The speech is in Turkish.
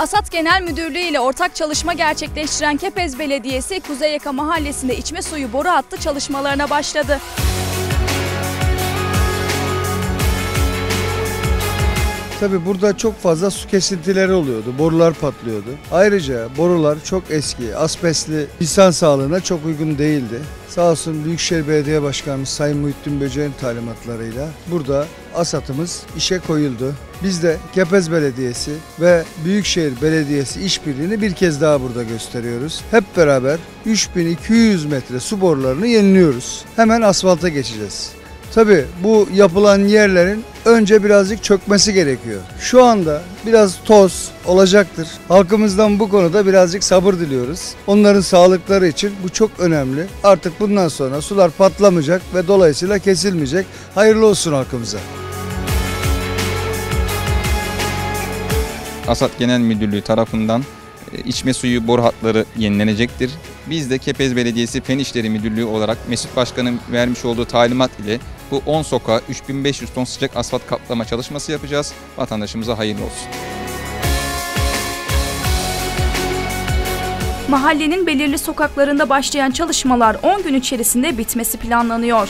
Asat Genel Müdürlüğü ile ortak çalışma gerçekleştiren Kepez Belediyesi Kuzey Yaka Mahallesi'nde içme suyu boru hattı çalışmalarına başladı. Tabi burada çok fazla su kesintileri oluyordu. Borular patlıyordu. Ayrıca borular çok eski, asbestli, insan sağlığına çok uygun değildi. Sağ olsun Büyükşehir Belediye Başkanımız Sayın Muhittin Böceğin talimatlarıyla burada asatımız işe koyuldu. Biz de Kepez Belediyesi ve Büyükşehir Belediyesi işbirliğini bir kez daha burada gösteriyoruz. Hep beraber 3200 metre su borularını yeniliyoruz. Hemen asfalta geçeceğiz. Tabi bu yapılan yerlerin önce birazcık çökmesi gerekiyor. Şu anda biraz toz olacaktır. Halkımızdan bu konuda birazcık sabır diliyoruz. Onların sağlıkları için bu çok önemli. Artık bundan sonra sular patlamayacak ve dolayısıyla kesilmeyecek. Hayırlı olsun halkımıza. Asat Genel Müdürlüğü tarafından e, içme suyu boru hatları yenilenecektir. Biz de Kepez Belediyesi Fen İşleri Müdürlüğü olarak Mesut Başkan'ın vermiş olduğu talimat ile bu 10 sokağa 3500 ton sıcak asfalt kaplama çalışması yapacağız. Vatandaşımıza hayırlı olsun. Mahallenin belirli sokaklarında başlayan çalışmalar 10 gün içerisinde bitmesi planlanıyor.